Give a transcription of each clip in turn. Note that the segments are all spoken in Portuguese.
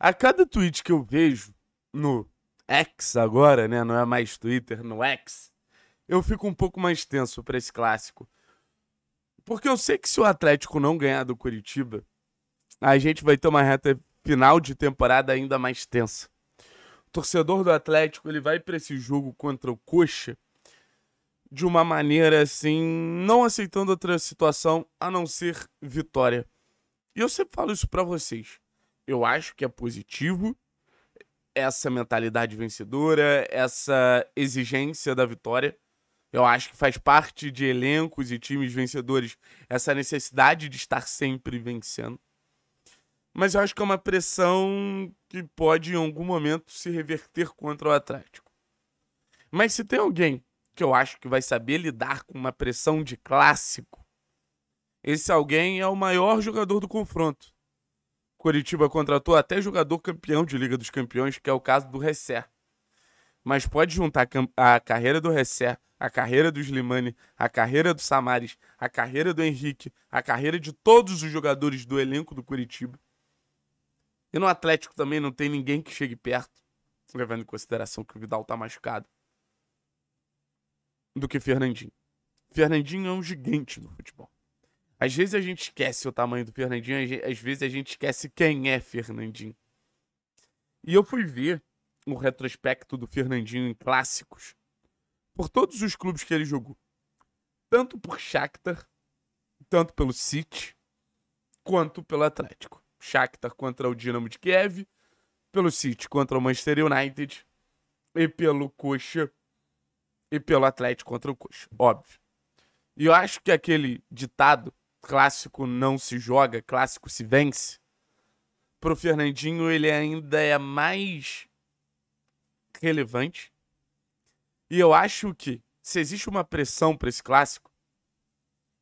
A cada tweet que eu vejo no X agora, né? Não é mais Twitter, no X, eu fico um pouco mais tenso para esse clássico. Porque eu sei que se o Atlético não ganhar do Curitiba, a gente vai ter uma reta final de temporada ainda mais tensa. O torcedor do Atlético, ele vai para esse jogo contra o Coxa de uma maneira assim, não aceitando outra situação a não ser vitória. E eu sempre falo isso para vocês. Eu acho que é positivo essa mentalidade vencedora, essa exigência da vitória. Eu acho que faz parte de elencos e times vencedores essa necessidade de estar sempre vencendo. Mas eu acho que é uma pressão que pode em algum momento se reverter contra o Atlético. Mas se tem alguém que eu acho que vai saber lidar com uma pressão de clássico, esse alguém é o maior jogador do confronto. Curitiba contratou até jogador campeão de Liga dos Campeões, que é o caso do Ressé. Mas pode juntar a carreira do Ressé, a carreira do Slimani, a carreira do Samares, a carreira do Henrique, a carreira de todos os jogadores do elenco do Curitiba. E no Atlético também não tem ninguém que chegue perto, levando em consideração que o Vidal tá machucado, do que Fernandinho. Fernandinho é um gigante do futebol. Às vezes a gente esquece o tamanho do Fernandinho, às vezes a gente esquece quem é Fernandinho. E eu fui ver o retrospecto do Fernandinho em clássicos por todos os clubes que ele jogou. Tanto por Shakhtar, tanto pelo City, quanto pelo Atlético. Shakhtar contra o Dinamo de Kiev, pelo City contra o Manchester United e pelo Coxa e pelo Atlético contra o Coxa, óbvio. E eu acho que aquele ditado clássico não se joga, clássico se vence. Pro Fernandinho ele ainda é mais relevante. E eu acho que se existe uma pressão para esse clássico,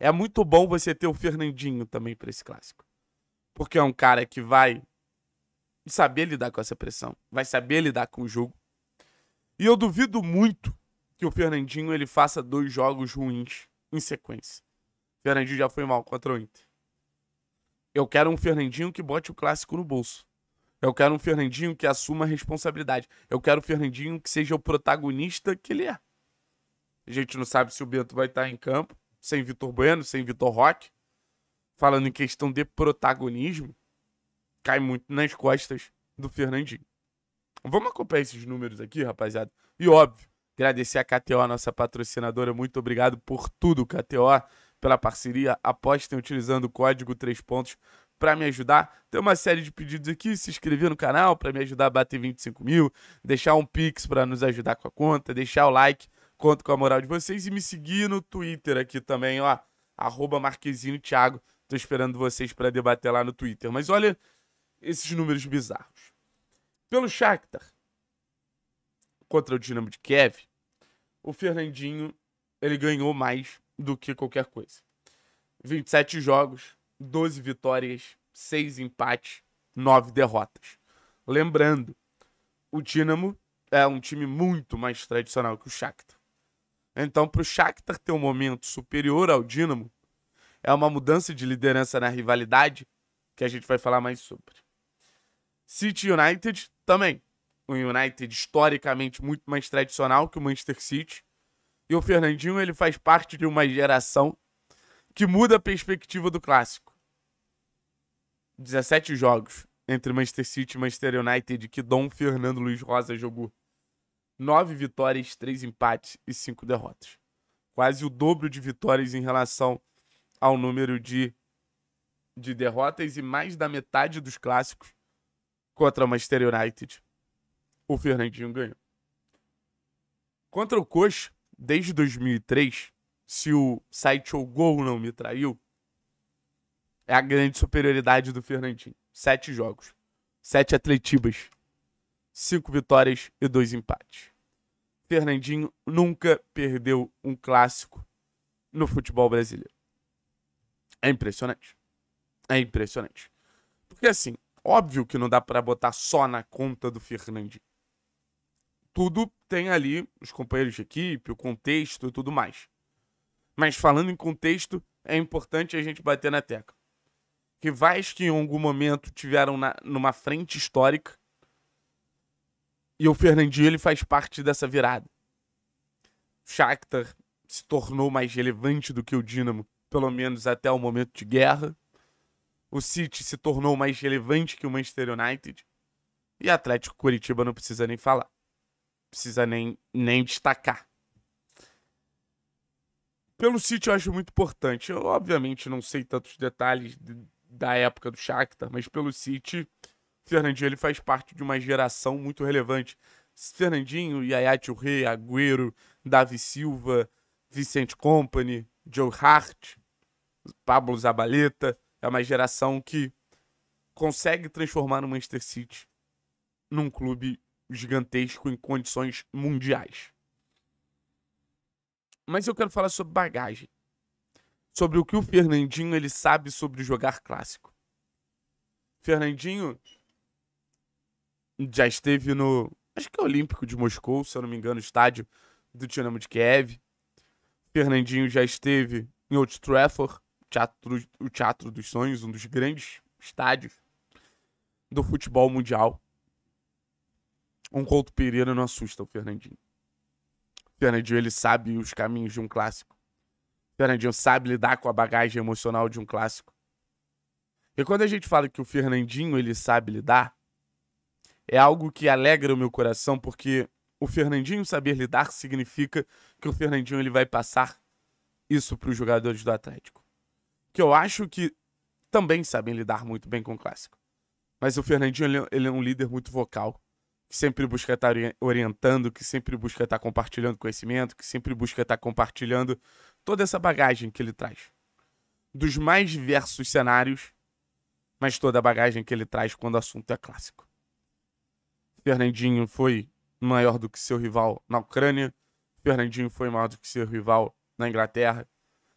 é muito bom você ter o Fernandinho também para esse clássico. Porque é um cara que vai saber lidar com essa pressão, vai saber lidar com o jogo. E eu duvido muito que o Fernandinho ele faça dois jogos ruins em sequência. Fernandinho já foi mal contra o Inter. Eu quero um Fernandinho que bote o clássico no bolso. Eu quero um Fernandinho que assuma a responsabilidade. Eu quero um Fernandinho que seja o protagonista que ele é. A gente não sabe se o Bento vai estar em campo, sem Vitor Bueno, sem Vitor Roque. Falando em questão de protagonismo, cai muito nas costas do Fernandinho. Vamos acompanhar esses números aqui, rapaziada. E óbvio, agradecer a KTO, nossa patrocinadora. Muito obrigado por tudo, KTO pela parceria. Apostem utilizando o código 3 pontos para me ajudar. Tem uma série de pedidos aqui, se inscrever no canal para me ajudar a bater 25 mil, deixar um pix para nos ajudar com a conta, deixar o like, conto com a moral de vocês e me seguir no Twitter aqui também, ó, arroba Marquezine Thiago. Tô esperando vocês para debater lá no Twitter. Mas olha esses números bizarros. Pelo Shakhtar contra o Dinamo de Kiev, o Fernandinho ele ganhou mais do que qualquer coisa. 27 jogos, 12 vitórias, 6 empates, 9 derrotas. Lembrando, o Dinamo é um time muito mais tradicional que o Shakhtar. Então, para o Shakhtar ter um momento superior ao Dinamo, é uma mudança de liderança na rivalidade que a gente vai falar mais sobre. City United também. O United historicamente muito mais tradicional que o Manchester City. E o Fernandinho ele faz parte de uma geração que muda a perspectiva do clássico. 17 jogos entre Manchester City e Manchester United que Dom Fernando Luiz Rosa jogou. 9 vitórias, 3 empates e 5 derrotas. Quase o dobro de vitórias em relação ao número de, de derrotas e mais da metade dos clássicos contra o Manchester United. O Fernandinho ganhou. Contra o Coxa, desde 2003, se o site ou gol não me traiu, é a grande superioridade do Fernandinho. Sete jogos, sete atletibas, cinco vitórias e dois empates. Fernandinho nunca perdeu um clássico no futebol brasileiro. É impressionante. É impressionante. Porque assim, óbvio que não dá para botar só na conta do Fernandinho tudo tem ali os companheiros de equipe, o contexto e tudo mais. Mas falando em contexto, é importante a gente bater na tecla. rivais que em algum momento tiveram na, numa frente histórica. E o Fernandinho ele faz parte dessa virada. O Shakhtar se tornou mais relevante do que o Dinamo, pelo menos até o momento de guerra. O City se tornou mais relevante que o Manchester United. E Atlético Curitiba não precisa nem falar. Precisa nem, nem destacar. Pelo City eu acho muito importante. Eu, obviamente, não sei tantos detalhes de, da época do Shakhtar, mas pelo City, Fernandinho ele faz parte de uma geração muito relevante. Fernandinho, Yaya Touré, Agüero, Davi Silva, Vicente Company, Joe Hart, Pablo Zabaleta. É uma geração que consegue transformar o Manchester City num clube gigantesco em condições mundiais. Mas eu quero falar sobre bagagem. Sobre o que o Fernandinho ele sabe sobre jogar clássico. Fernandinho já esteve no, acho que é Olímpico de Moscou, se eu não me engano, estádio do Dinamo de Kiev. Fernandinho já esteve em Old Trafford, teatro, o Teatro dos Sonhos, um dos grandes estádios do futebol mundial. Um Couto Pereira não assusta o Fernandinho. O Fernandinho ele sabe os caminhos de um clássico. O Fernandinho sabe lidar com a bagagem emocional de um clássico. E quando a gente fala que o Fernandinho ele sabe lidar, é algo que alegra o meu coração, porque o Fernandinho saber lidar significa que o Fernandinho ele vai passar isso para os jogadores do Atlético. Que eu acho que também sabem lidar muito bem com o clássico. Mas o Fernandinho ele, é um líder muito vocal que sempre busca estar orientando, que sempre busca estar compartilhando conhecimento, que sempre busca estar compartilhando toda essa bagagem que ele traz. Dos mais diversos cenários, mas toda a bagagem que ele traz quando o assunto é clássico. Fernandinho foi maior do que seu rival na Ucrânia, Fernandinho foi maior do que seu rival na Inglaterra,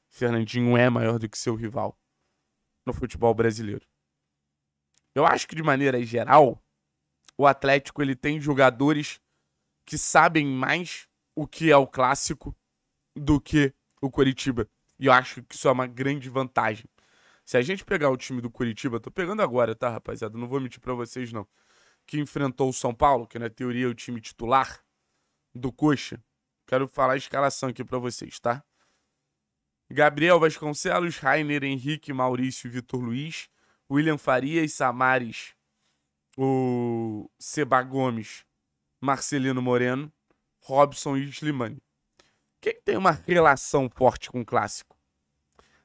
Fernandinho é maior do que seu rival no futebol brasileiro. Eu acho que de maneira geral, o Atlético ele tem jogadores que sabem mais o que é o clássico do que o Curitiba. E eu acho que isso é uma grande vantagem. Se a gente pegar o time do Curitiba, tô pegando agora, tá, rapaziada? Não vou mentir para vocês não. Que enfrentou o São Paulo, que na teoria é o time titular do Coxa. Quero falar a escalação aqui para vocês, tá? Gabriel Vasconcelos, Rainer Henrique, Maurício Vitor Luiz, William Farias, Samares, o Seba Gomes, Marcelino Moreno, Robson e Slimani. Quem tem uma relação forte com o clássico?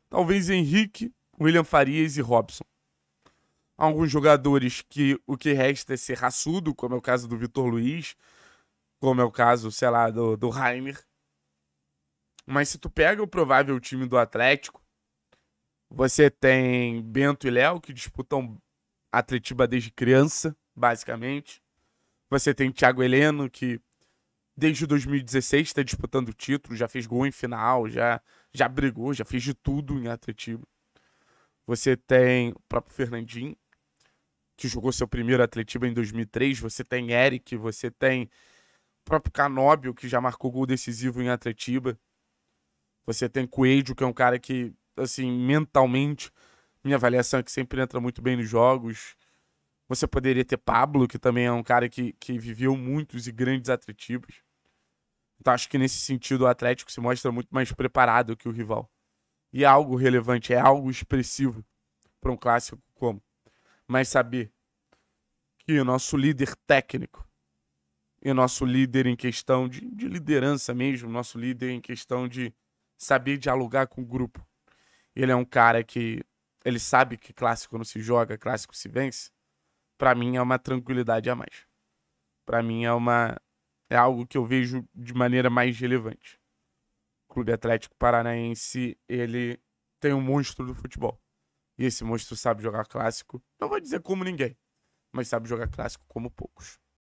Talvez Henrique, William Farias e Robson. Alguns jogadores que o que resta é ser raçudo, como é o caso do Vitor Luiz, como é o caso, sei lá, do, do Rainer. Mas se tu pega o provável time do Atlético, você tem Bento e Léo, que disputam Atletiba desde criança, basicamente. Você tem Thiago Heleno, que desde 2016 está disputando o título, já fez gol em final, já, já brigou, já fez de tudo em Atletiba. Você tem o próprio Fernandinho, que jogou seu primeiro Atletiba em 2003. Você tem Eric, você tem o próprio Canóbio, que já marcou gol decisivo em Atletiba. Você tem Coelho, que é um cara que, assim, mentalmente minha avaliação é que sempre entra muito bem nos jogos. Você poderia ter Pablo, que também é um cara que, que viveu muitos e grandes atletivos. Então acho que nesse sentido o Atlético se mostra muito mais preparado que o rival. E é algo relevante, é algo expressivo para um clássico como. Mas saber que o nosso líder técnico e o nosso líder em questão de, de liderança mesmo, nosso líder em questão de saber dialogar com o grupo. Ele é um cara que ele sabe que clássico não se joga, clássico se vence, para mim é uma tranquilidade a mais. Para mim é uma é algo que eu vejo de maneira mais relevante. O Clube Atlético Paranaense, ele tem um monstro do futebol. E esse monstro sabe jogar clássico. Não vou dizer como ninguém, mas sabe jogar clássico como poucos.